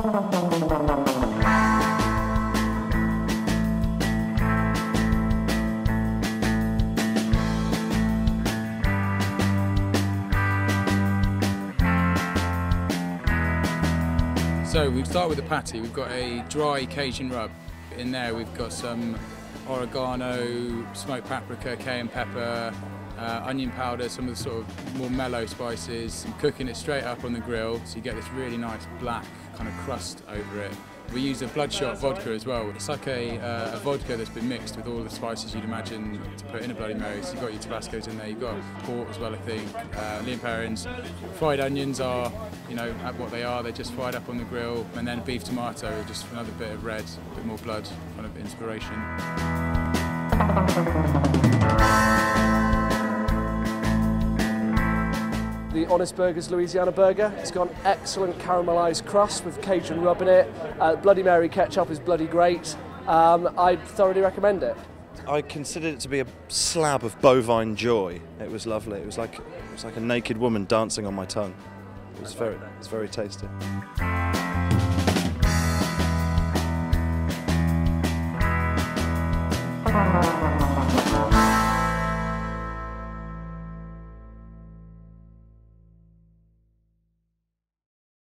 So we start with the patty. We've got a dry Cajun rub. In there we've got some oregano, smoked paprika, cayenne pepper, uh, onion powder, some of the sort of more mellow spices. I'm cooking it straight up on the grill so you get this really nice black kind of crust over it. We use a bloodshot vodka as well. It's like a, uh, a vodka that's been mixed with all the spices you'd imagine to put in a Bloody Mary. So you've got your Tabascos in there, you've got port as well, I think, uh, Perrins. Fried onions are, you know, at what they are. They're just fried up on the grill. And then beef tomato, just another bit of red, a bit more blood, kind of inspiration. The Honest Burgers Louisiana Burger. It's got an excellent caramelised crust with Cajun rub in it. Uh, Bloody Mary ketchup is bloody great. Um, I thoroughly recommend it. I considered it to be a slab of bovine joy. It was lovely. It was like it was like a naked woman dancing on my tongue. It was very it was very tasty.